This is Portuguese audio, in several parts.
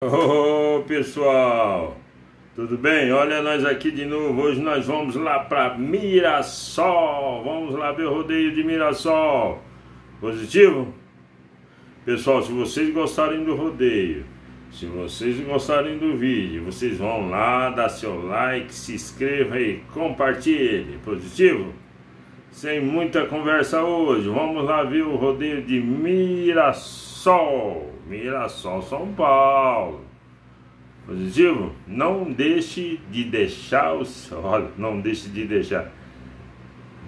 Ô pessoal, tudo bem? Olha nós aqui de novo. Hoje nós vamos lá para Mirassol. Vamos lá ver o rodeio de Mirassol. Positivo? Pessoal, se vocês gostarem do rodeio, se vocês gostarem do vídeo, vocês vão lá, dá seu like, se inscreva e compartilhe. Positivo? Sem muita conversa hoje, vamos lá ver o rodeio de Mirassol. Mirassol São Paulo. Positivo? Não deixe de deixar o seu. Olha, não deixe de deixar.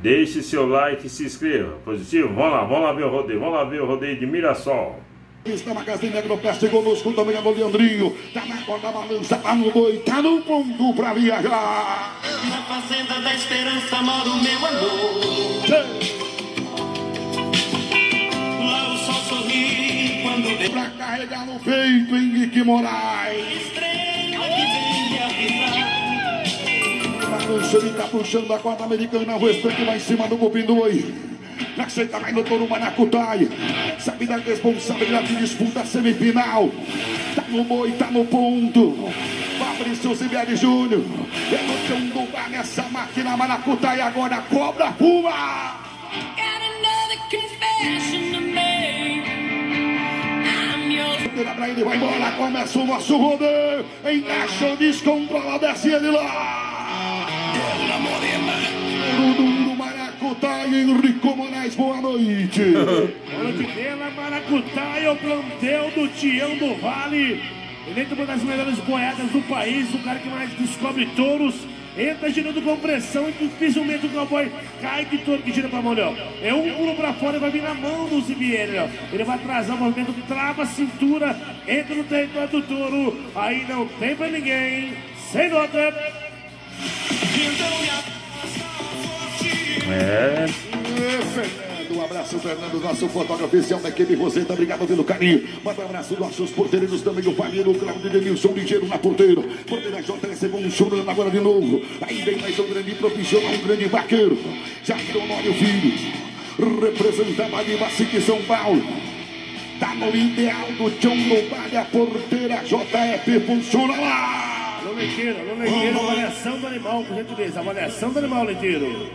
Deixe seu like e se inscreva. Positivo? Vamos lá, vamos lá ver o rodeio. Vamos lá ver o rodeio de Mirassol. Está Magazine Agropeste conosco também a Leandrinho. Tá na corda balança, tá no boi, tá no ponto pra viajar. Na fazenda da esperança mora o meu amor. Lá Pra carregar no peito Henrique Moraes. estrela que vem ele tá puxando a corda americana. O restante lá em cima do cupim do boi. Na seita mais no touro Manacutai. Sabe da responsabilidade de disputa semifinal. Tá no boi, tá no ponto. Fabrício Ziberi Júnior. É no chão do bar nessa máquina Manacutai. Agora cobra puma. Got another confession Pra ele, vai embora, começa o nosso rodeio. Encaixa, descontrola, desce ele lá. Dela Morena. Duro Maracutaia, Henrico Moraes, boa noite. Hora de Bela Maracutaia, o plantel do Tião do Vale. Eleito uma das melhores boiadas do país, o cara que mais descobre touros. Entra girando com pressão e dificilmente o cowboy cai de touro que gira pra mão, ó. É um pulo pra fora e vai vir na mão do Zibieri, ó. Ele vai atrasar o movimento, trava a cintura, entra no território do touro. Aí não tem pra ninguém. Sem nota. É, Fernando, um abraço, Fernando, nosso fotógrafo oficial da equipe Roseta. Obrigado pelo carinho. Manda um abraço nossos porteiros também, o Família, o Claudio Denilson, ligeiro na porteira. Porteira JS, bom chorando agora de novo. Aí vem mais um grande profissional, um grande vaqueiro. Jair Honório Filho, representava a Macique São Paulo. Tá no ideal do Vale, a porteira JF funciona lá. Alô, leiteiro, alô, leiteiro, avaliação do animal, por gentileza, avaliação do animal, leiteiro.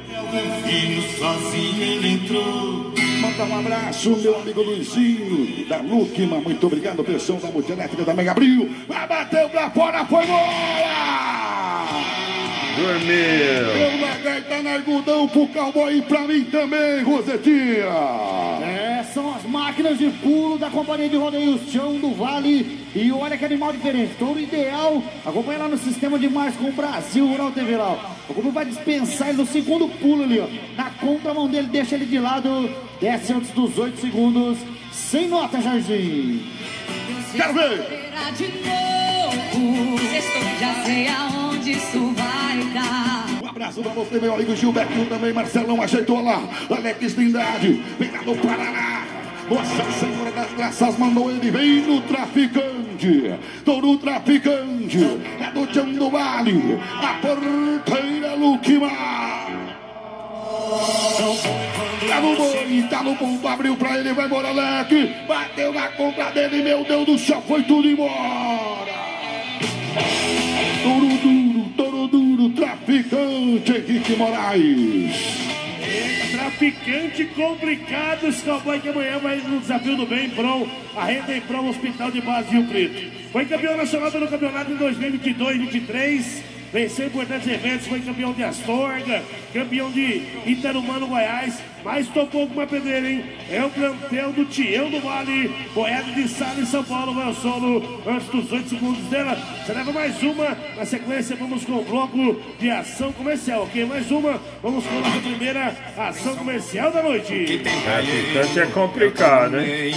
Filho sozinho ele entrou. Manda um abraço, meu amigo Luizinho, da Lukman. Muito obrigado, pessoal da Multielétrica da Mega Abril. Vai bater pra fora, foi bola! Dormiu. Eu na gaita na algodão pro cowboy e pra mim também, Rosetinha. É, são as máquinas de pulo da companhia de rodeios Chão do Vale. E olha que animal diferente. Touro ideal. Acompanha lá no sistema de mais com o Brasil Rural TV lá. O Como vai dispensar ele no segundo pulo ali, ó. Na contramão dele, deixa ele de lado. Desce antes dos oito segundos. Sem nota, Jairzinho. Quero ver. De novo. Já sei aonde isso vai dar. Um abraço pra você, meu amigo Gilberto também, Marcelão ajeitou lá. Alex Trindade, vem lá do Paraná. Nossa Senhora das Graças mandou ele, vem no traficante. No traficante, é do Tião do Vale. A porteira Luquimar. Tá no boi, tá no ponto, abriu pra ele, vai embora, Leque. Bateu na compra dele, meu Deus do céu, foi tudo embora. Traficante Henrique Moraes. Traficante complicado, esse cowboy que amanhã vai no desafio do bem pro, a renda em pro Hospital de Base Rio Preto. Foi campeão nacional pelo campeonato em 2022-23. Venceu importantes eventos, foi campeão de Astorga, campeão de Itarumano, Goiás, mas tocou com uma pedreira, hein? É o plantel do Tião do Vale, boiado de Sala em São Paulo, vai ao solo antes dos 8 segundos dela. Você leva mais uma, na sequência vamos com o bloco de ação comercial, ok? Mais uma, vamos com a nossa primeira ação comercial da noite. Traficante é complicado, hein?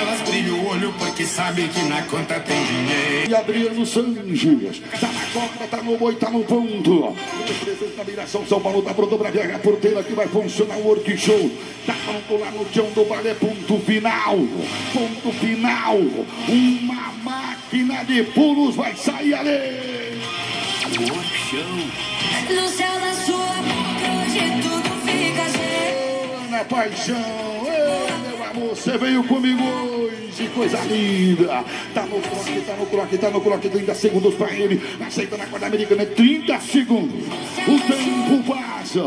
Elas brilham o olho porque sabem que na conta tem dinheiro. E Adriano Sanches, tá na copa, tá no boi, tá no ponto. Representa a Miração São Paulo, tá pronto pra viajar porteira que vai funcionar o work show. Tá pronto lá no chão do balé, ponto final. Ponto final. Uma máquina de pulos vai sair ali. No céu da sua boca hoje tudo fica cheio. Ana Paixão, Ê, você veio comigo hoje, coisa linda. Tá no clock, tá no clock, tá no clock, 30 segundos pra ele. Aceita na corda americana, 30 segundos. O tempo passa.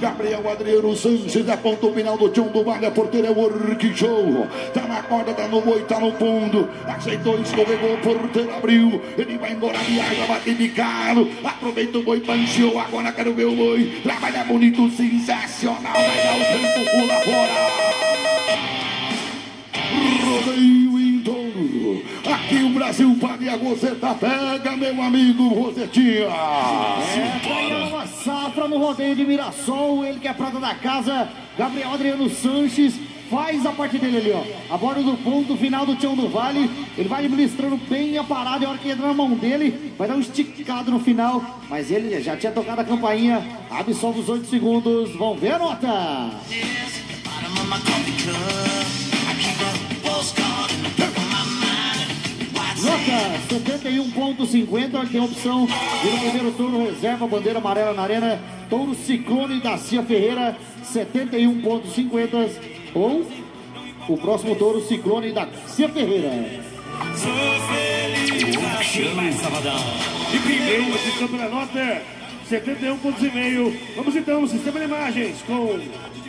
Gabriel Adriano Sanches aponta o final do Tchão do Vale, a porteira é o Work Show. Tá na corda, tá no boi, tá no fundo. Aceitou, escorregou, a porteira abriu. Ele vai embora, viaja, bate de caro. Aproveita o boi, pancheou, agora quero ver o boi. Trabalha bonito, sensacional, vai dar o tempo, pula fora. Rodeio em touro. Aqui o Brasil paga e a Roseta pega, meu amigo Rosetinha. É, aí uma safra no rodeio de Mirassol, ele que é prata da casa, Gabriel Adriano Sanches. Faz a parte dele ali, ó. A borda do ponto final do Tião do Vale. Ele vai administrando bem a parada. E a hora que entra na mão dele, vai dar um esticado no final. Mas ele já tinha tocado a campainha. Absolve os 8 segundos. Vamos ver a nota. Nota 71.50, tem opção de no primeiro turno reserva, bandeira amarela na arena, touro Ciclone da Cia Ferreira, 71.50, ou o próximo touro Ciclone da Cia Ferreira. E primeiro, ficando pela nota 71 pontos e meio. Vamos então sistema de imagens com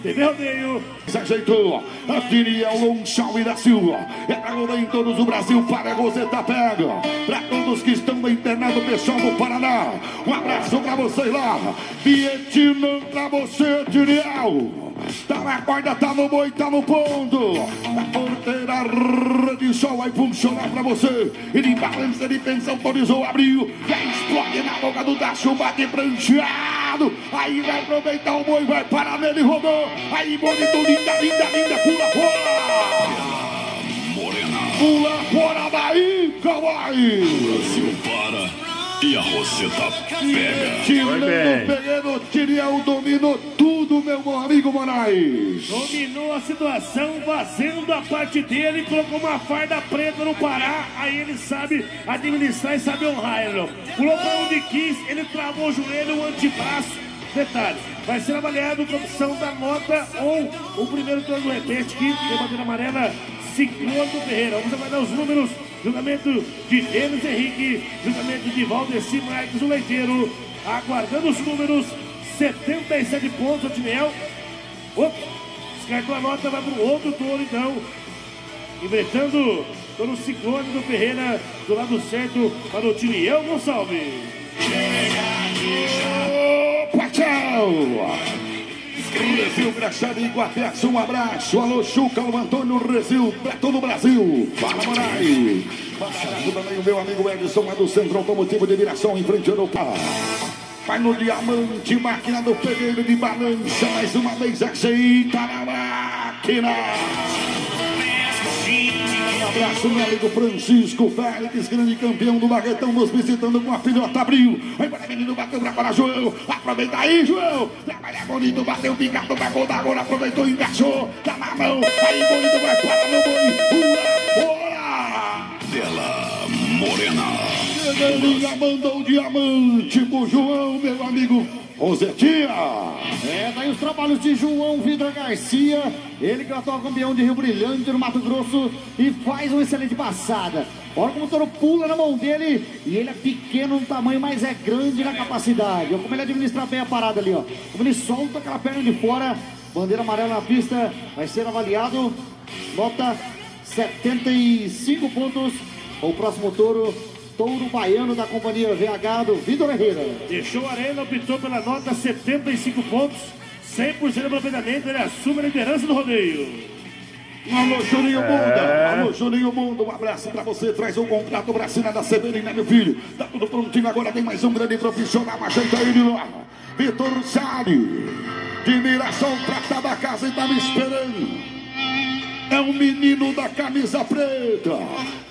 TV Rodeio. Se ajeitou, a Diriel Gonçalves da Silva. É agora em todos o Brasil para a Roseta Pega. Para todos que estão internados, pessoal do Paraná. Um abraço para vocês lá. Vietnã para você, Diriel. Tá na corda, tá no boi, tá no ponto. A porteira de sol vai funcionar pra você. Ele balança, ele pensa, autorizou, abriu. Já explode na boca do Dacho, bate prancheado. Aí vai aproveitar o boi, vai parar nele, rodou. Aí bonito, linda, linda, linda, pula fora. Pula fora daí, cowboy. Brasil para e a Roseta pega. Tirando, pegando, Tiriel dominou tudo, meu bom amigo Moraes. Dominou a situação, fazendo a parte dele, colocou uma farda preta no Pará, aí ele sabe administrar e sabe honrar. Pulou para onde quis, ele travou o joelho, o antebraço. Detalhe, vai ser avaliado com a opção da nota ou o primeiro turno do repete, que tem bandeira amarela, Ciclone do Ferreira. Vamos avaliar os números, julgamento de Denis Henrique, julgamento de Valdeci Marques, o leiteiro, aguardando os números, 77 pontos, Otimiel. Opa, descartou a nota, vai para o outro touro então. Enfrentando pelo ciclone do Ferreira, do lado certo, para o time El Gonçalves. Opa, tchau! Resil Graxado Iguapeça, um abraço. Alô, Chuca, o Antônio Resil, pra todo o Brasil. Fala, Moraes. Abraço também o meu amigo Edson, lá do Centro Automotivo de Miração, em frente ao Europa. Vai no diamante, máquina do pegueiro de balança. Mais uma vez, ajeita na máquina. Abraço, meu amigo Francisco Félix, grande campeão do Barretão, nos visitando com a filhota Abril. Vai para menino, bateu pra fora, João. Aproveita aí, João. Trabalha bonito, bateu picado, vai rodar agora, aproveitou, encaixou. Tá na mão, aí bonito, vai para no boi. Pula fora. Dela Morena. Ele mandou o diamante pro João, meu amigo Rosetinha. É, daí os trabalhos de João Vidra Garcia, ele que é atual campeão de Rio Brilhante no Mato Grosso e faz uma excelente passada. Olha como o touro pula na mão dele e ele é pequeno no tamanho, mas é grande na capacidade. Olha como ele administra bem a parada ali, ó. Como ele solta aquela perna de fora, bandeira amarela na pista, vai ser avaliado, nota 75 pontos. O próximo touro, touro baiano da companhia VH do Vitor Herrera. Deixou a arena, optou pela nota 75 pontos, 100% de aproveitamento, ele assume a liderança do rodeio. Alô, Juninho Bunda. Alô, Juninho Bunda. Um abraço pra você. Traz o contrato pra cima da Severina, meu filho. Tá tudo prontinho agora. Tem mais um grande profissional. Ajeita ele lá. Vitor Sali. De Miração, prata da casa e tá me esperando. É o menino da camisa preta.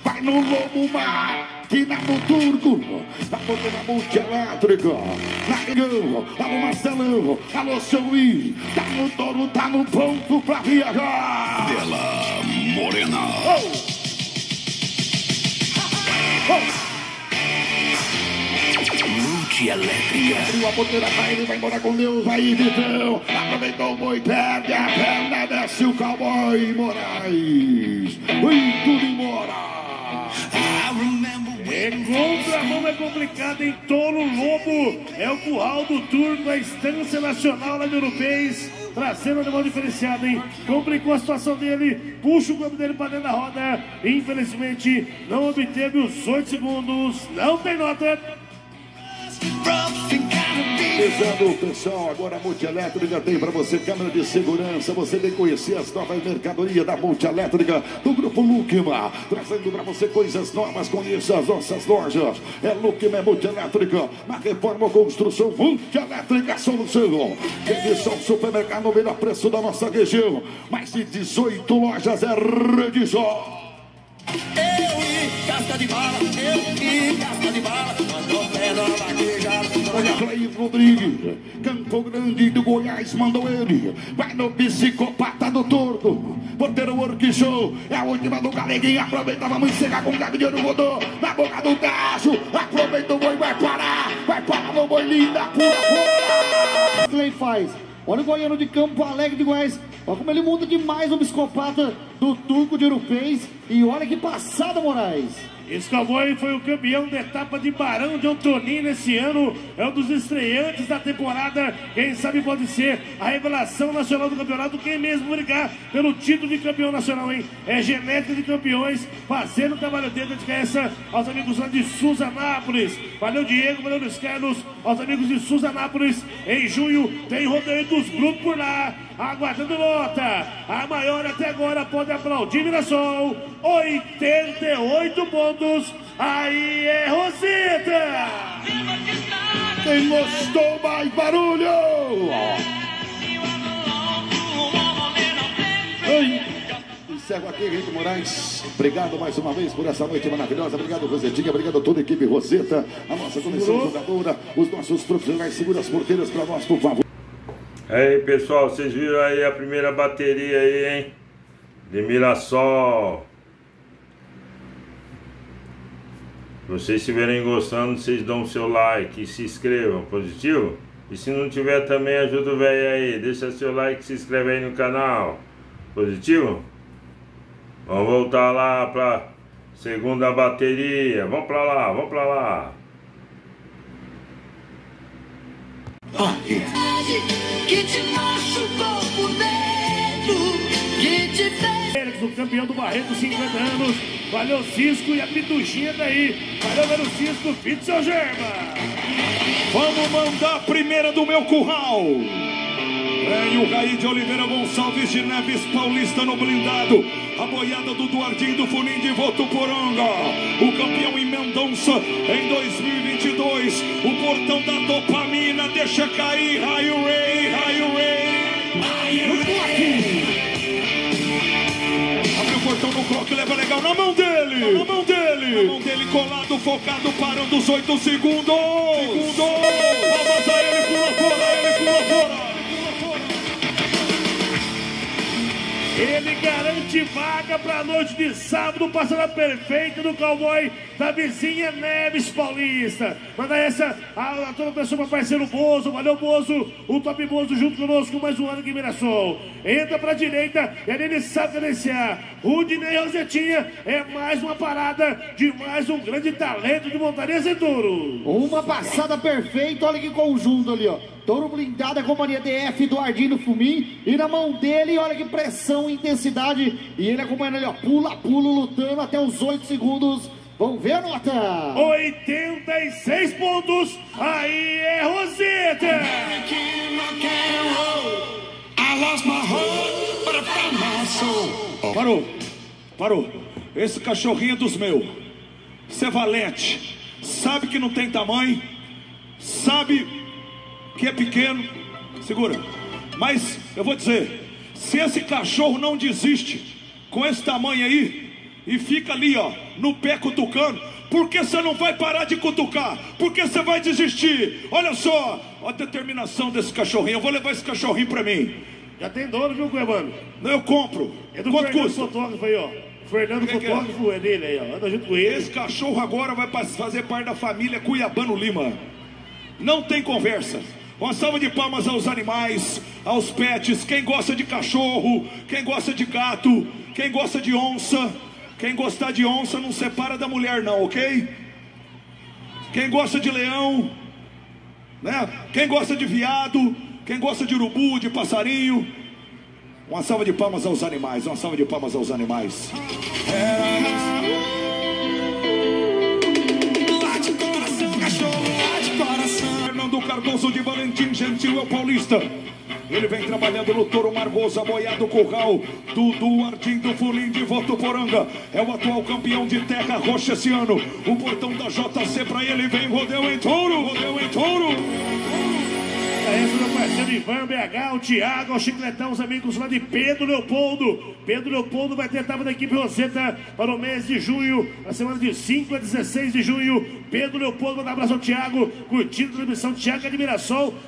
Vai no lobo máquina no turco. Na boca da multielétrica. Narigão. Alô Marcelão. Alô seu I. Tá no touro, tá no ponto pra viajar. Dela Morena. Luke energia elétrica. Abriu a porteira pra ele, vai embora com Deus. Aí, Vitão. Aproveitou o boi, perde a perna, desce o cowboy Moraes. E tudo embora. I remember É when contramão é complicado em Touro Lobo. É o curral do turno da Estância Nacional lá de Europeus. Trazendo animal diferenciado, hein? Complicou a situação dele. Puxa o campo dele para dentro da roda. Infelizmente, não obteve os 8 segundos. Não tem nota. Pesando, pessoal, agora a Multielétrica tem para você câmera de segurança. Você tem que conhecer as novas mercadorias da Multielétrica do Grupo Lukma. Trazendo para você coisas novas. Conheça as nossas lojas. É Lukma é Multielétrica. Na reforma ou construção, Multielétrica Solução. Edição Supermercado, no melhor preço da nossa região. Mais de 18 lojas é rede só. Eu e casca de bala, eu e casca de bala, mandou na vaquejada. Olha, Cleir Rodrigues, Campo Grande do Goiás, mandou ele. Vai no psicopata do tordo. Porteiro Work Show, é a última do Galeguinho. Aproveita, vamos encerrar com o Gabi de Ouro Rodô. Na boca do tacho, aproveita o boi, vai parar. Vai parar no boi linda, pula fora. Clay faz. Olha o goiano de Campo Alegre de Goiás. Olha como ele muda demais o psicopata do turco de Europeus. E olha que passada, Moraes. Esse cowboy foi o campeão da etapa de Barão de Antonina nesse ano. É um dos estreantes da temporada. Quem sabe pode ser a revelação nacional do campeonato. Quem mesmo brigar pelo título de campeão nacional, hein? É genética de campeões. Fazendo o trabalho dele. Dedica essa aos amigos lá de Suzanápolis. Valeu, Diego. Valeu, Luiz Carlos. Aos amigos de Suzanápolis. Em junho tem rodeio dos grupos por lá. Aguardando nota. A maior até agora pode aplaudir Mirassol. 88 pontos. Aí é Rosita. Quem gostou mais barulho? Ei. Encerro aqui, Henrique Moraes. Obrigado mais uma vez por essa noite maravilhosa. Obrigado, Rosetinha. Obrigado a toda a equipe Roseta, a nossa comissão jogadora, os nossos profissionais. Segura as porteiras para nós, por favor. Aí pessoal, vocês viram aí a primeira bateria aí, hein? De Mirassol. Se vocês estiverem gostando, vocês dão o seu like e se inscrevam, positivo? E se não tiver também, ajuda o velho aí. Deixa seu like e se inscreve aí no canal. Positivo? Vamos voltar lá pra segunda bateria. Vamos pra lá, vamos pra lá. Que te machucou por dentro, que te fez. O campeão do Barreto, 50 anos. Valeu, Cisco e a Pituxinha daí. Valeu, velho Cisco, seu Germa. Vamos mandar a primeira do meu curral. Vem o Raí de Oliveira Gonçalves de Neves Paulista no blindado. A boiada do Duardinho do Funim de Votuporanga. O campeão em Mendonça em 2022. O portão da dopamina deixa cair. Raio Rei, Raio Rei. No. Abre o portão no clock, leva legal na mão dele. Na mão dele. Na mão dele colado, focado, parando os 8 segundos. Segundos. Ele garante vaga para a noite de sábado, passada perfeita do cowboy da vizinha Neves Paulista. Manda essa a, a toda pessoa para parceiro Bozo. Valeu, Bozo. O Top Bozo junto conosco mais um ano aqui em Mirassol. Entra para a direita e ali ele sabe cadenciar. Rudinei Rosetinha é mais uma parada de mais um grande talento de montaria sem touro. Uma passada perfeita, olha que conjunto ali, ó. Touro blindado, a companhia DF do Ardino Fumim. E na mão dele, olha que pressão e intensidade. E ele acompanhando ali, ó. Pula, pula, lutando até os 8 segundos. Vamos ver a nota. 86 pontos. Aí é soul. Parou, parou. Esse cachorrinho é dos meus. Você é valente. Sabe que não tem tamanho. Sabe que é pequeno. Segura. Mas eu vou dizer: se esse cachorro não desiste com esse tamanho aí e fica ali, ó, no pé cutucando, por que você não vai parar de cutucar? Por que você vai desistir? Olha só, a determinação desse cachorrinho. Eu vou levar esse cachorrinho pra mim. Já tem dono, viu, Cuevano? Não, eu compro. É do Quanto Fernando custa? Fotógrafo aí, ó. Fernando que é? Fotógrafo é dele aí, ó. Anda junto com ele. Esse cachorro agora vai fazer parte da família Cuiabano Lima. Não tem conversa. Uma salva de palmas aos animais, aos pets, quem gosta de cachorro, quem gosta de gato, quem gosta de onça. Quem gostar de onça não separa da mulher, não, ok? Quem gosta de leão, né? Quem gosta de viado, quem gosta de urubu, de passarinho. Uma salva de palmas aos animais, uma salva de palmas aos animais. Bate Cardoso de Valentim Gentil é o paulista. Ele vem trabalhando no Toro Margosa, Boiado Curral, Dudu Ardim do Fulim de Votuporanga. É o atual campeão de terra roxa esse ano. O portão da JC pra ele vem rodeu em touro, rodeu em touro. Isso, meu parceiro Ivan, BH, o Thiago, o Chicletão, os amigos lá de Pedro Leopoldo. Pedro Leopoldo vai ter etapa da equipe Roseta para o mês de junho, na semana de 5 a 16 de junho. Pedro Leopoldo, manda um abraço ao Thiago, curtindo a transmissão Thiago é de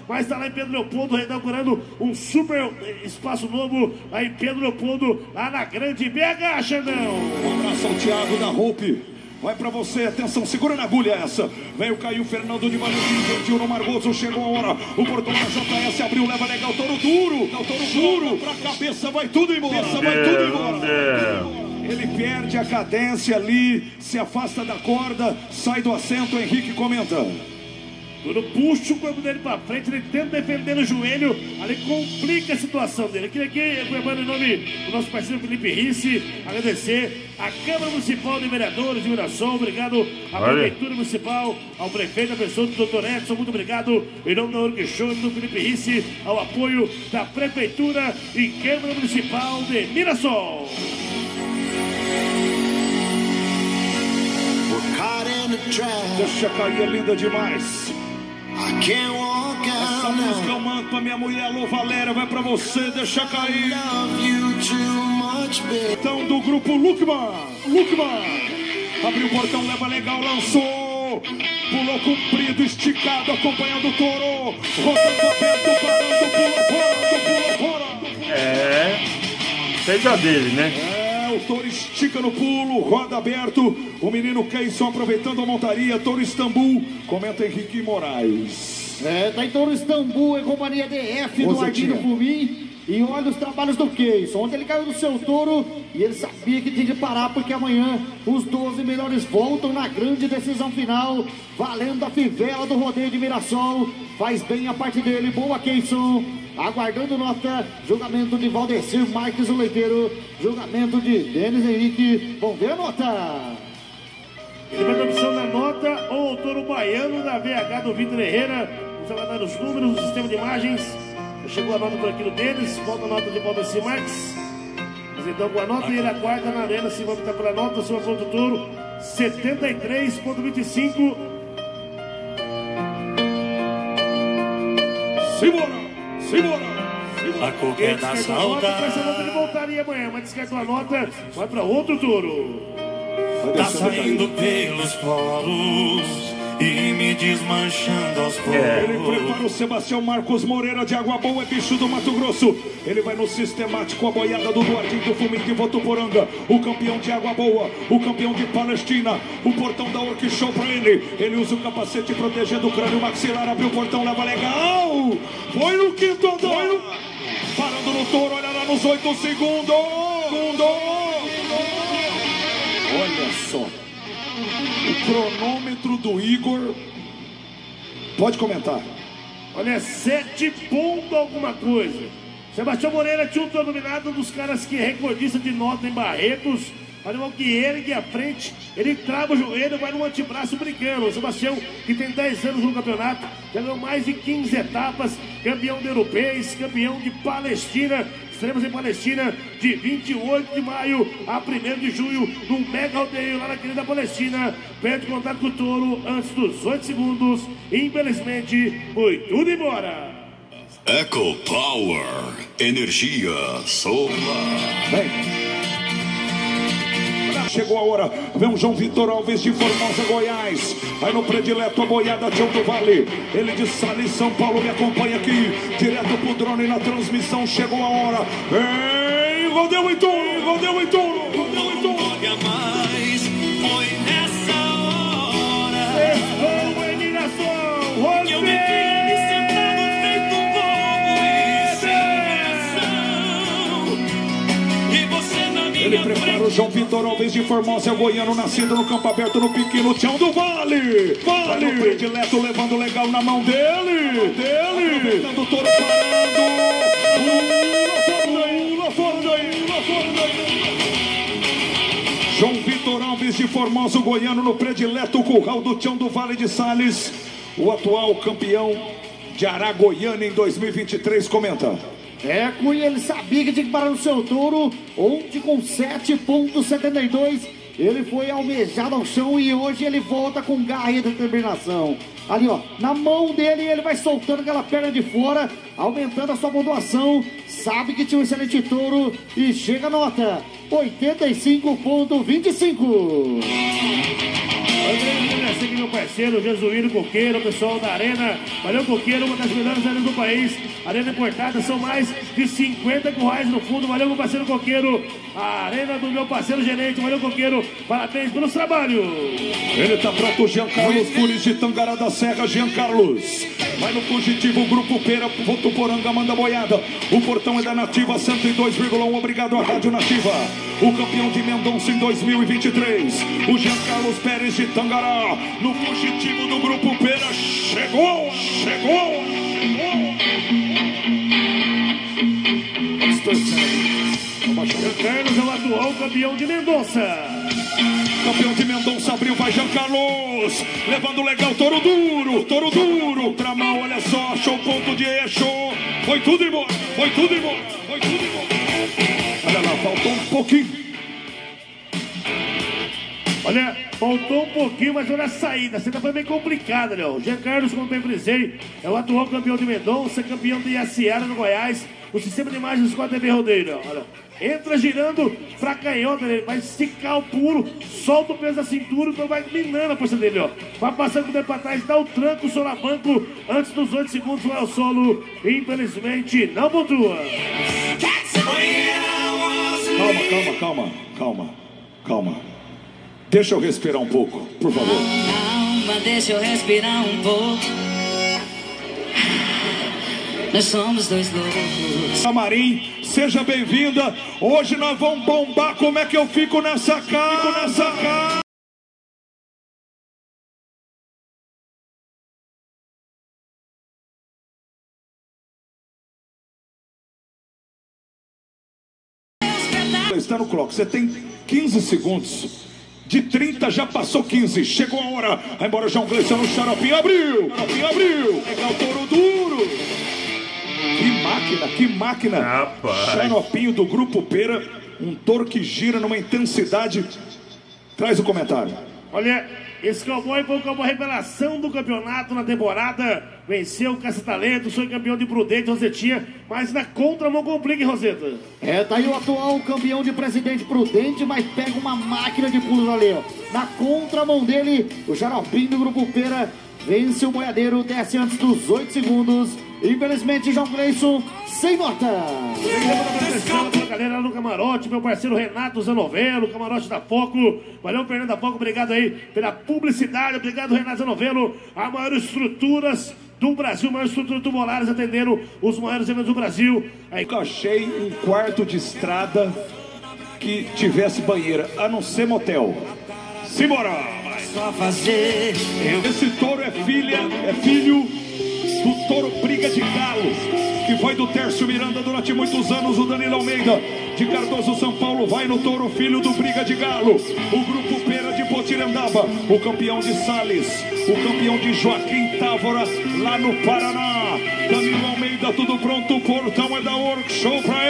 mas está lá em Pedro Leopoldo, inaugurando um super espaço novo aí em Pedro Leopoldo, lá na grande BH, Xandão. Um abraço ao Thiago da Roupe. Vai pra você, atenção, segura na agulha essa. Veio, caiu Fernando de Valentim, gentil no Margoso, chegou a hora. O portão da JS abriu, leva legal, touro duro. O touro duro, pra cabeça, vai tudo embora. Cabeça, vai tudo embora. Ele perde a cadência ali, se afasta da corda, sai do assento, Henrique comenta. Quando puxa o corpo dele pra frente, ele tenta defender no joelho, ali complica a situação dele. Eu queria aqui, lembrando em nome do nosso parceiro Felipe Risse, agradecer à Câmara Municipal de Vereadores de Mirassol, obrigado à Olha. Prefeitura Municipal, ao prefeito, a pessoa do Dr. Edson, muito obrigado. Em nome da Show, do Felipe Risse, ao apoio da Prefeitura e Câmara Municipal de Mirassol. Trap. Deixa cair, é linda demais. I can't walk Essa out música now. eu mando pra minha mulher, alô Valéria, vai pra você, deixa cair. Então do grupo Lukman, Lukman, abriu o portão, leva legal, lançou, pulou comprido, esticado, acompanhando o touro, rodando aberto, parando, pulou fora, pulou fora. É. Seja dele, né? É, o touro estica no pulo, roda aberto, o menino Keyson aproveitando a montaria, touro Istambul, comenta Henrique Moraes. É, tá em Touro Istambul, em companhia DF do tinha. Fumim. E olha os trabalhos do Keyson. Ontem ele caiu do seu touro e ele sabia que tinha que parar, porque amanhã os 12 melhores voltam na grande decisão final, valendo a fivela do rodeio de Mirassol. Faz bem a parte dele, boa Keyson. Aguardando nota, julgamento de Valdecir Marques, o leiteiro, julgamento de Denis Henrique. Vamos ver a nota. Ele vai dar opção da nota ou o touro baiano da VH do Vitor Herrera. Vamos aguardar os números do sistema de imagens. Chegou a nota por aqui do deles, volta a nota de Valdeci Marques. Mas então com a nota e ele aguarda na arena se vai optar pela nota, se vai para o touro. 73,25. Simbora, A qualquer da Descartou a nota, com essa nota ele saudade voltaria amanhã, mas descartou a nota, vai para outro touro. Tá saindo pelos poros e me desmanchando aos Ele poucos prepara o Sebastião Marcos Moreira de Água Boa, é bicho do Mato Grosso. Ele vai no sistemático, a boiada do Duartinho do Fumim de Votuporanga. O campeão de Água Boa, o campeão de Palestina. O portão da Orc Show pra ele. Ele usa o capacete protegendo o crânio maxilar. Abriu o portão, leva legal. Foi no quinto andar. Foi no... Parando no touro, olha lá nos oito segundos. Segundo. Olha só. O cronômetro do Igor. Pode comentar. Olha, sete pontos alguma coisa. Sebastião Moreira tinha um dominado, dos caras que é recordista de nota em Barretos. Olha que ele aqui à frente, ele trava o joelho, vai no antebraço brincando. O Sebastião, que tem 10 anos no campeonato, já ganhou mais de 15 etapas, campeão de europeus, campeão de Palestina. Estaremos em Palestina de 28 de maio a 1 de junho, no mega rodeio lá na querida Palestina. Perde contato com o touro antes dos 8 segundos. Infelizmente, foi tudo embora. Eco Power. Energia solar. Vem. Chegou a hora, vem o João Vitor Alves de Formosa, Goiás. Aí no predileto, a boiada Tião do Vale. Ele de Sala em São Paulo me acompanha aqui. Direto pro drone na transmissão. Chegou a hora. Vem, rodeu em touro, rodeu em em touro. João Vitor Alves de Formosa, é o goiano nascido no campo aberto no pequeno Tião do Vale. Vale. O predileto levando legal na mão dele. Dele. Dando o touro parando. Pula pula fora daí. João Vitor Alves de Formosa, o goiano no predileto curral do Tião do Vale de Sales. O atual campeão de Aragoiana em 2023 comenta. É, Cunha, ele sabia que tinha que parar no seu touro, onde com 7.72 ele foi almejado ao chão e hoje ele volta com garra e determinação. Ali, ó, na mão dele ele vai soltando aquela perna de fora, aumentando a sua pontuação. Sabe que tinha um excelente touro e chega a nota 85.25. Parceiro Jesuíno Coqueiro, pessoal da Arena. Valeu, Coqueiro, uma das melhores arenas do país. Arena importada, são mais de 50 currais no fundo. Valeu, meu parceiro Coqueiro. A Arena do meu parceiro gerente. Valeu, Coqueiro. Parabéns pelo trabalho. Ele tá pronto, Jean Carlos Pires de Tangará da Serra, Jean Carlos. Vai no fugitivo, Grupo Pera, Votuporanga, manda boiada. O portão é da Nativa 102,1, obrigado à Rádio Nativa. O campeão de Mendonça em 2023, o Jean Carlos Pérez de Tangará. No fugitivo do Grupo Pera, chegou, chegou, Jean Carlos é o atual campeão de Mendonça. Campeão de Mendonça abriu, vai Jean Carlos. Levando legal, touro duro, touro duro. Pra mão, olha só, show ponto de eixo. Foi tudo embora, foi tudo embora, foi tudo embora. Olha lá, faltou um pouquinho. Olha, faltou um pouquinho, mas olha a saída. A saída foi bem complicada, Léo. Jean Carlos, como bem frisei, é o atual campeão de Mendonça, campeão de Iaciara no Goiás. O sistema de imagens com a TV Rodeio, Léo. Olha, entra girando pra canhota, ele vai esticar o pulo, solta o peso da cintura, então vai minando a força dele, ó. Vai passando com o dedo pra trás, dá o tranco, o solavanco, antes dos 8 segundos vai ao solo. Infelizmente, não pontua. Calma, calma, calma, calma, calma. Deixa eu respirar um pouco, por favor. Calma, deixa eu respirar um pouco. Nós somos dois loucos. Camarim, seja bem-vinda. Hoje nós vamos bombar. Como é que eu fico nessa casa? Fico nessa casa. Está no clock. Você tem 15 segundos. De 30 já passou 15. Chegou a hora. Vai embora João Gleison no xaropinho. Abriu. Xaropinho abriu. Pegar o touro duro. Que máquina, que máquina. Rapaz. Xaropinho do Grupo Pera. Um touro que gira numa intensidade. Traz o comentário. Olha, esse cowboy foi o cowboy revelação do campeonato na temporada. Venceu o caça-talento, foi campeão de Prudente, Rosetinha, mas na contramão complica, hein, Roseta? É, tá aí o atual campeão de presidente prudente, mas pega uma máquina de pulos ali, ó. Na contramão dele, o xaropinho do Grupo Pera vence o boiadeiro, desce antes dos 8 segundos. Infelizmente, João Gleison, sem nota. Atenção pela galera lá no camarote, meu parceiro Renato Zanovelo, camarote da Foco. Valeu, Fernando da Foco, obrigado aí pela publicidade, obrigado, Renato Zanovelo. A maior estruturas do Brasil, a maior estrutura tubulares atendendo os maiores eventos do Brasil. Aí, Nunca achei um quarto de estrada que tivesse banheira, a não ser motel. Simbora! Só fazer Esse touro é filha, é filho do touro Briga de Galo, que foi do Tércio Miranda durante muitos anos, o Danilo Almeida, de Cardoso São Paulo, vai no touro filho do Briga de Galo, o Grupo Pera de Potirandaba, o campeão de Sales, o campeão de Joaquim Távora, lá no Paraná. Danilo Almeida, tudo pronto, o portão é da Work, show pra ele,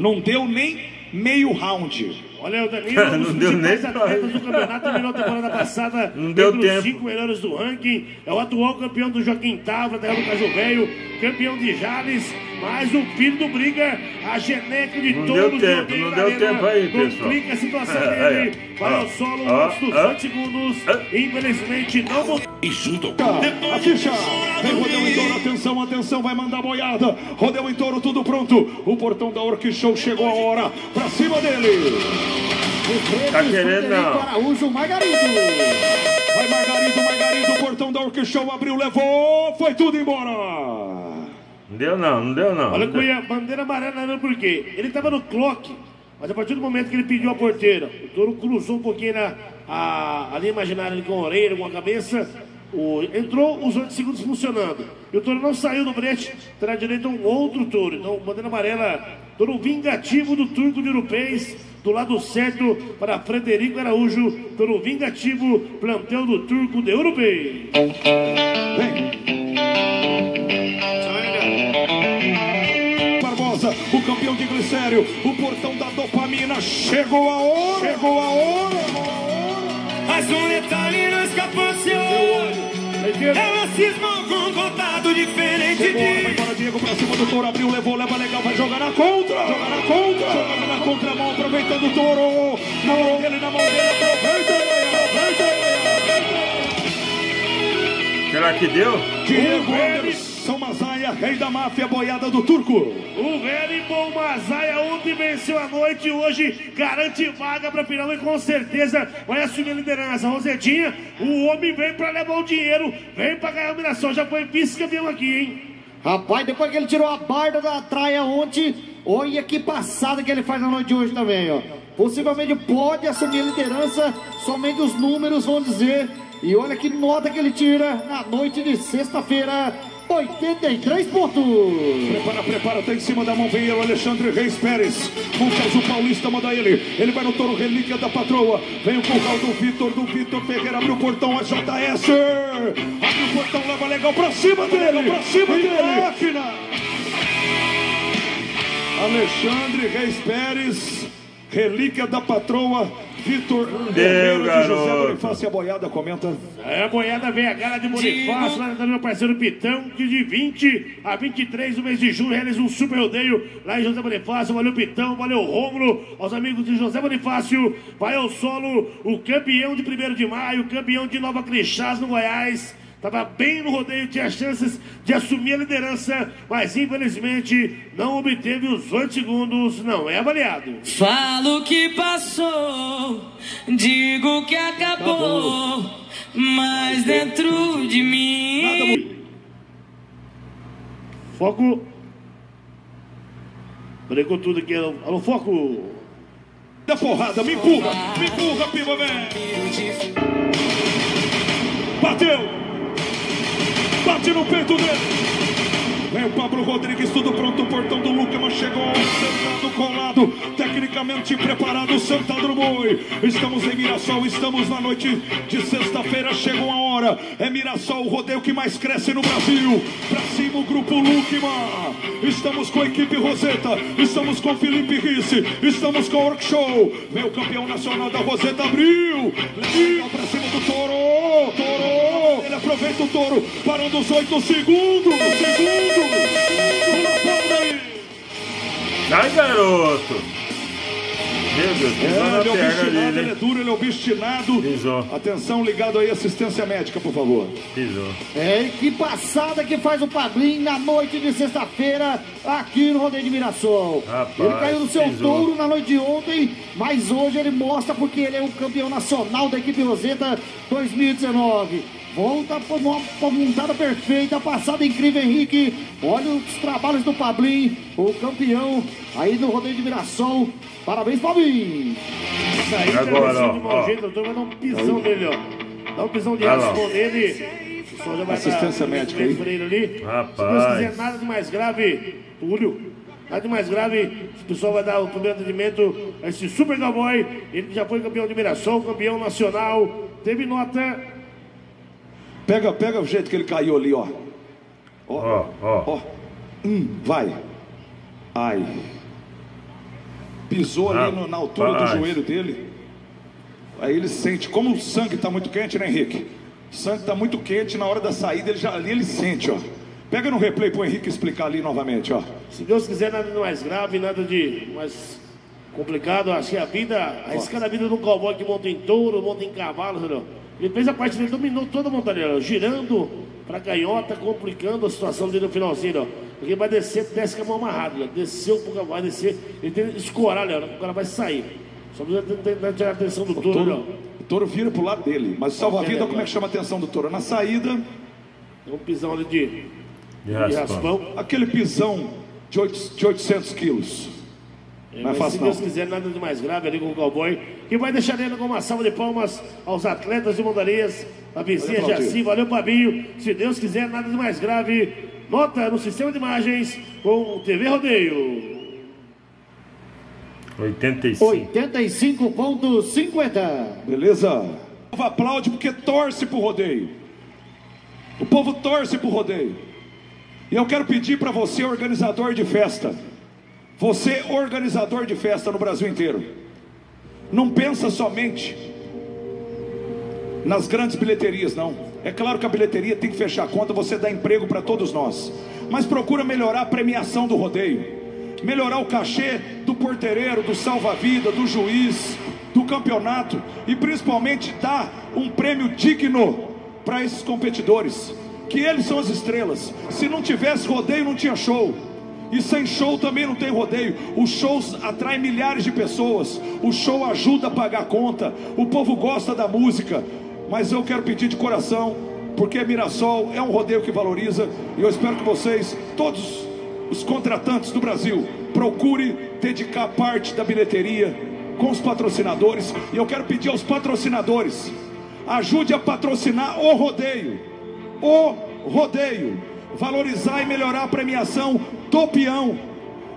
não deu nem meio round. Olha, o Danilo, um dos Não deu nem- atletas do campeonato, terminou a temporada passada Não deu entre os tempo. cinco melhores do ranking. É o atual campeão do Joaquim Távora, terra do Caju Velho, campeão de Jales, mais o filho do Briga, a genética de Não todos deu tempo, não deu tempo aí, pessoal. Complica a situação dele, é. Ó, ao solo ó, antes dos. 20 segundos. Infelizmente, não voltou. A ficha. Vem Rodeu em touro, atenção, atenção, vai mandar boiada. Rodeu em touro, tudo pronto. O portão da Orc Show chegou a hora. Pra cima dele. Tá querendo não. Araújo, Margarido. Vai Margarido, Margarido, o portão da Orqueshow abriu, levou, foi tudo embora. Não deu não, não deu não. Olha Não deu. a bandeira amarela não por quê? Ele estava no clock, mas a partir do momento que ele pediu a porteira, o touro cruzou um pouquinho na, a, a linha imaginária com a orelha, com a cabeça, o, entrou os 8 segundos funcionando. E o touro não saiu do brete, terá direito a um outro touro. Então, bandeira amarela, touro vingativo do turco de Urupês, do lado certo para Frederico Araújo, touro vingativo, plantel do turco de Urupês. Barbosa, o campeão de glicério, o portão da dopamina, chegou a hora, chegou a hora. Mas um detalhe Ela cismou com um contato diferente Chegou hora, vai de... embora Diego pra cima do touro, abriu, levou, leva legal, vai jogar na contra, jogar na contra, jogando na contramão, aproveitando o touro, na mão dele, na mão dele, aproveita, aproveita. Será que deu? Diego O Anderson Mazaia, rei da máfia boiada do turco. O velho bom Mazaia ontem venceu a noite e hoje garante vaga para final e com certeza vai assumir a liderança. Rosetinha, o homem vem para levar o dinheiro, vem para ganhar a humilhação. Já foi vice-campeão aqui, hein? Rapaz, depois que ele tirou a barda da traia ontem, olha que passada que ele faz na noite de hoje também, ó. Possivelmente pode assumir a liderança, somente os números vão dizer. E olha que nota que ele tira na noite de sexta-feira, 83 pontos. Prepara, prepara, tá em cima da mão, vem ele, o Alexandre Reis Pérez. Montes o Paulista manda ele. Ele vai no touro, relíquia da patroa. Vem o curral do Vitor, do Vitor Ferreira, abre o portão, a JS. Abre o portão, leva legal pra cima dele, pra cima dele. Máquina. Alexandre Reis Pérez, relíquia da patroa. Vitor Ferreira de José. Bonifácio, a boiada comenta. É, a boiada vem a gala de Bonifácio, lá do meu parceiro Pitão, que de 20 a 23 do mês de julho realiza um super rodeio lá em José Bonifácio. Valeu Pitão, valeu Rômulo, aos amigos de José Bonifácio. Vai ao solo o campeão de 1 de maio, campeão de Nova Crixás no Goiás. Tava bem no rodeio, tinha chances de assumir a liderança, mas infelizmente não obteve os 8 segundos, não é avaliado. Falo que passou, digo que acabou, mas dentro de mim. Foco. Brecou tudo aqui. Alô, foco. Da porrada, me empurra, me empurra, piba, vem. Bateu! Bate no peito dele! Vem o Pablo Rodrigues, tudo pronto, o portão do Lucas chegou, sentado, colado, tecnicamente preparado, sentado no boi. Estamos em Mirassol, estamos na noite de sexta-feira, chegou a hora. É Mirassol, o rodeio que mais cresce no Brasil. Pra cima o grupo Lukman. Estamos com a equipe Roseta, estamos com Felipe Risse, estamos com o Orc Show. O campeão nacional da Roseta, abriu. Legal pra cima do touro, touro. Aproveita o touro, parando os oito segundos, aí. Sai, garoto! Meu Deus, pisou É, na ele é perna obstinado, dele, ele é duro, ele é obstinado. Pisou. Atenção, ligado aí, assistência médica, por favor. Pisou. É, que passada que faz o Pablinho na noite de sexta-feira aqui no Rodeio de Mirassol. Rapaz, ele caiu no seu pisou. touro na noite de ontem, mas hoje ele mostra porque ele é o campeão nacional da equipe Roseta 2019. Volta para uma montada perfeita, passada incrível, Henrique. Olha os trabalhos do Pablinho, o campeão aí do Rodeio de Mirassol. Parabéns, Pablinho. Isso aí, Agora, cara, ó, de mau ó. jeito, o doutor vai dar um pisão nele, ó. Dá um pisão de raspão nele. O som já vai Assistência dar- médica aí. Ali. Rapaz. Se Deus quiser nada de mais grave, Túlio. Nada de mais grave, o pessoal vai dar o primeiro atendimento a esse super cowboy. Ele já foi campeão de Mirassol, campeão nacional. Teve nota Pega, pega o jeito que ele caiu ali, ó. Ó, ó. Ó. Hum, vai. Ai. Pisou ali no- na altura do joelho dele. Aí ele sente, como o sangue está muito quente, né, Henrique? O sangue está muito quente, na hora da saída ele já ali ele sente, ó. Pega no replay pro Henrique explicar ali novamente, ó. Se Deus quiser, nada de mais grave, nada de mais complicado. Que a vida, arriscando a vida de um cowboy que monta em touro, monta em cavalo, entendeu? Ele fez a parte dele, dominou toda a montaria, girando pra canhota, complicando a situação dele no finalzinho, ó. Porque vai descer, desce com a mão amarrada, ó. desceu um pouco, vai descer, ele tem que escorar, ó, o cara vai sair. Só precisa tentar tirar a atenção do touro, o touro vira pro lado dele. Mas o salva-vida, como é que chama a atenção do touro? Na saída, É um pisão ali de, De de raspão. raspão. aquele pisão de, de 800 quilos. É, mas fácil, se Deus não. quiser, nada de mais grave ali com o cowboy. Que vai deixar ele com uma salva de palmas aos atletas de Mondarias. A vizinha. Jaci, valeu, Fabinho. Se Deus quiser, nada de mais grave. Nota no sistema de imagens com o TV Rodeio. 85. 85,50. Beleza? O povo aplaude porque torce pro rodeio. O povo torce pro rodeio. E eu quero pedir para você, organizador de festa, você, organizador de festa no Brasil inteiro, não pensa somente nas grandes bilheterias, não. É claro que a bilheteria tem que fechar a conta, você dá emprego para todos nós. Mas procura melhorar a premiação do rodeio. Melhorar o cachê do porteiro, do salva-vida, do juiz, do campeonato e principalmente dar um prêmio digno para esses competidores, que eles são as estrelas. Se não tivesse rodeio, não tinha show. E sem show também não tem rodeio. Os shows atraem milhares de pessoas. O show ajuda a pagar a conta. O povo gosta da música. Mas eu quero pedir de coração, porque Mirassol é um rodeio que valoriza. E eu espero que vocês, todos os contratantes do Brasil, procure dedicar parte da bilheteria com os patrocinadores. E eu quero pedir aos patrocinadores: ajude a patrocinar o rodeio. O rodeio. Valorizar e melhorar a premiação do peão.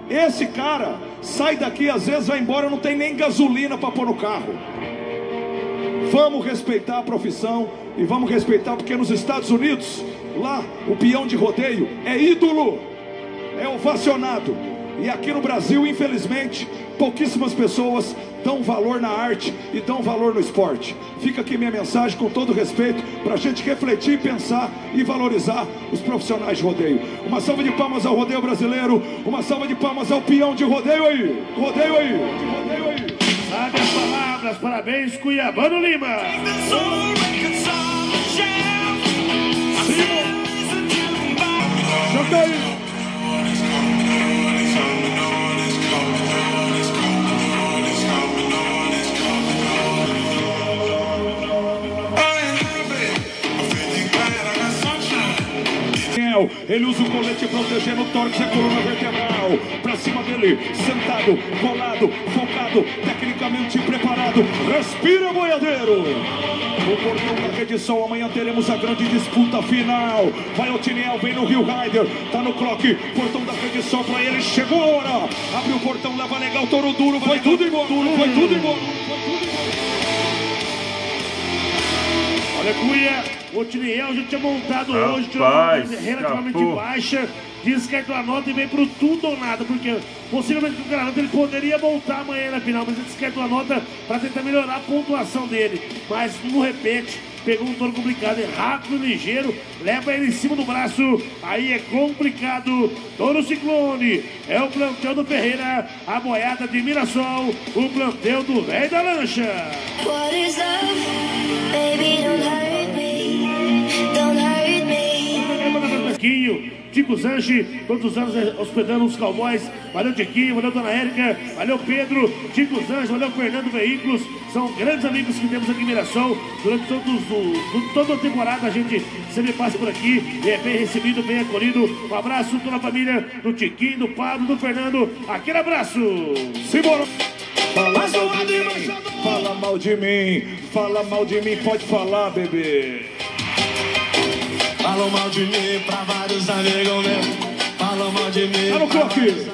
Esse cara sai daqui, às vezes vai embora, não tem nem gasolina para pôr no carro. Vamos respeitar a profissão e vamos respeitar, porque nos Estados Unidos, lá, o peão de rodeio é ídolo, é ovacionado. E aqui no Brasil, infelizmente, pouquíssimas pessoas dão valor na arte e dão valor no esporte. Fica aqui minha mensagem com todo respeito para a gente refletir, pensar e valorizar os profissionais de rodeio. Uma salva de palmas ao rodeio brasileiro, uma salva de palmas ao peão de rodeio aí, rodeio aí, rodeio aí. Sabe as palavras, parabéns, Cuiabano Lima. Joga Ele usa o colete protegendo o tórax e a coluna vertebral. Pra cima dele, sentado, colado, focado, tecnicamente preparado. Respira, boiadeiro. O portão da Sol, amanhã teremos a grande disputa final. Vai o Tiniel, vem no Rio Rider, tá no clock. Portão da Sol pra ele, chegou a hora. Abre o portão, leva legal, touro duro, vai tudo embora. Vai tudo embora. Olha, Cuia, o Tiniel já tinha montado Rapaz, hoje, tirou uma relativamente escapou. baixa, descartou a nota e vem pro tudo ou nada, porque possivelmente o Garanto ele poderia voltar amanhã na final, mas ele descartou a nota para tentar melhorar a pontuação dele. Mas no repete, pegou um touro complicado, é rápido, ligeiro, leva ele em cima do braço, aí é complicado. Touro Ciclone, é o plantel do Ferreira, a boiada de Mirassol, o plantel do velho da lancha. What is love? Baby, don't hurt me. Don't hurt me. Tico Zanchi, todos os anos eh, hospedando os cowboys. Valeu, Tiquinho, valeu, Dona Érica, valeu, Pedro, Tico Zanchi, valeu, Fernando Veículos. São grandes amigos que temos aqui em Mirassol. Durante todos os- du- toda a temporada a gente sempre passa por aqui é bem recebido, bem acolhido. Um abraço toda a família do Tiquinho, do Pablo, do Fernando. Aquele abraço! Simbora! Fala mal de mim, fala mal de mim, fala mal de mim, pode falar, bebê. Falam mal de mim pra vários amigos meus. Falam mal de mim Tá no pra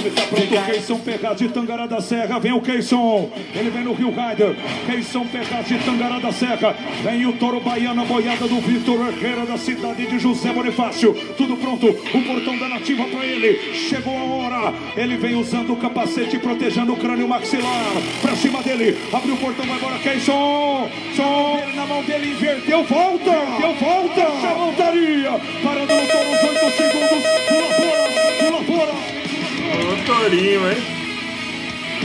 Ele tá pronto, o Keison Pegado de Tangará da Serra, vem o Keison, ele vem no Rio Rider, Keison Pegado de Tangará da Serra, vem o Toro Baiano, a boiada do Vitor Herrera da cidade de José Bonifácio, tudo pronto, o portão da nativa pra ele, chegou a hora, ele vem usando o capacete protegendo o crânio maxilar, pra cima dele, abriu o portão, vai embora, Keison, som, na mão dele, inverteu, volta, deu volta, essa montaria, parando no touro, os 8 segundos, pula fora, Ô, Torinho, hein?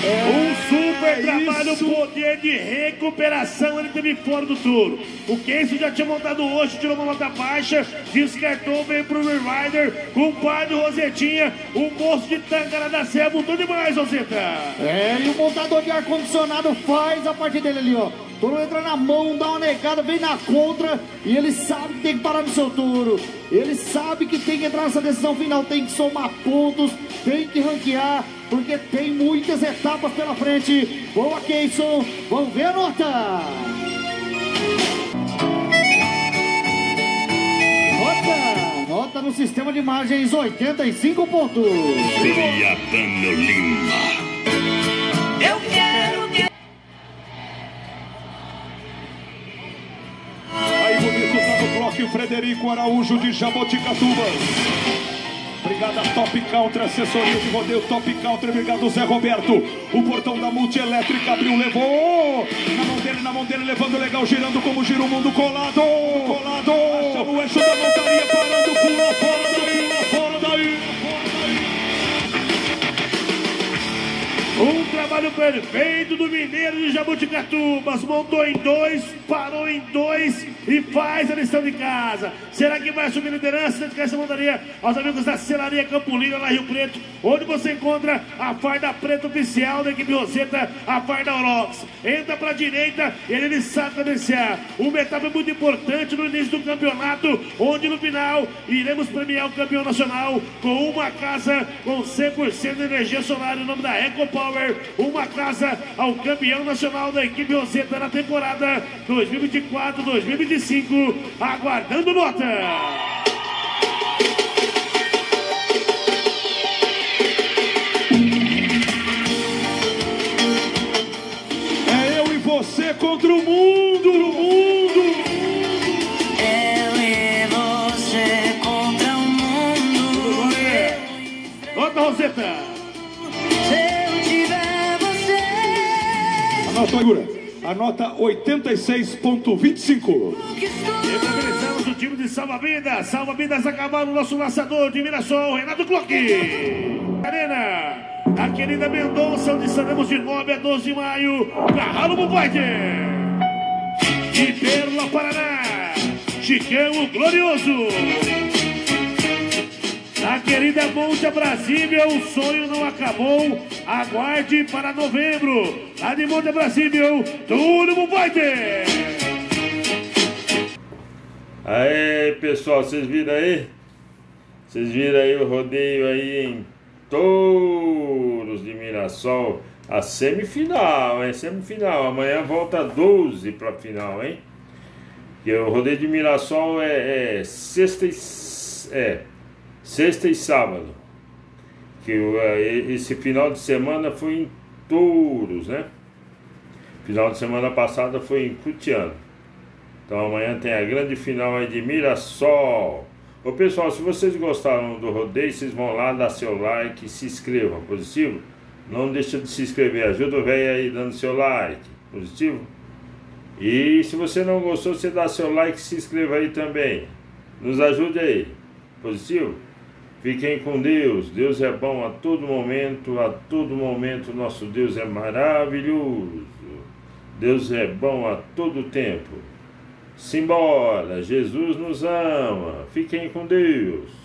Um super É trabalho, isso. poder de recuperação ele teve fora do touro. O Kenzo já tinha montado hoje, tirou uma nota baixa, descartou, veio pro Rider, com o pai do Rosetinha, o moço de Tancara da Serra, mudou demais, Roseta. É, e o montador de ar-condicionado faz a parte dele ali, ó. Touro entra na mão, dá uma negada, vem na contra e ele sabe que tem que parar no seu touro. Ele sabe que tem que entrar nessa decisão final, tem que somar pontos, tem que ranquear, porque tem muitas etapas pela frente. Boa, Keyson, vamos ver a nota. Nota, nota no sistema de margens 85 pontos. Lima. Frederico Araújo de Jaboticatuba. Obrigado a Top Country, assessoria de rodeio Top Country, obrigado Zé Roberto. O portão da multielétrica abriu, levou. Na mão dele, na mão dele, levando legal, girando como gira o mundo colado. Colado. Achando o eixo da montaria, parando, pula fora daí, pula fora daí. Um trabalho perfeito do Mineiro de Jabuticatubas. Montou em dois, parou em dois e faz a lição de casa. Será que vai assumir liderança? Dedicar essa montaria aos amigos da Celaria Campolina, lá Rio Preto, onde você encontra a farda preta oficial da equipe Roseta, a farda Orox. Entra pra direita e ele sabe cadenciar. Uma etapa muito importante no início do campeonato, onde no final iremos premiar o campeão nacional com uma casa com 100% de energia solar em nome da EcoPower. Uma casa ao campeão nacional da equipe Roseta na temporada 2024-2025. Aguardando nota. É eu e você contra o mundo, o mundo. eu e você contra o mundo. Nota, Roseta. Se eu tiver você. Anota, Igura. Anota 86.25. Estabilizamos o time de salva-vidas. Salva-vidas a cavalo, nosso laçador de Mirassol, Renato Clock. Arena, a querida Mendonça, onde estaremos de 9 a 12 de maio. Carralo Fighter. De Perla, Paraná. Chicão o Glorioso. A querida Monte Brasília, o sonho não acabou. Aguarde para novembro. Lá de Monte Brasília, Túlio Fighter. Aê, pessoal, vocês viram aí? Vocês viram aí o rodeio aí em Touros de Mirassol? A semifinal, hein? Semifinal. Amanhã volta 12 pra final, hein? E o rodeio de Mirassol é, é sexta e é sexta e sábado. Que é, esse final de semana foi em Touros, né? Final de semana passada foi em Cutiano. Então amanhã tem a grande final aí de Mirassol. Ô pessoal, se vocês gostaram do rodeio, vocês vão lá, dar seu like, se inscrevam, positivo? Não deixa de se inscrever, ajuda o velho aí dando seu like, positivo? E se você não gostou, você dá seu like se inscreva aí também. Nos ajude aí, positivo? Fiquem com Deus, Deus é bom a todo momento, a todo momento nosso Deus é maravilhoso. Deus é bom a todo tempo. Simbora, Jesus nos ama. Fiquem com Deus.